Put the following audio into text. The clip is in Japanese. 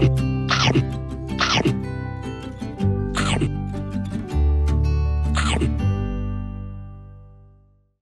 you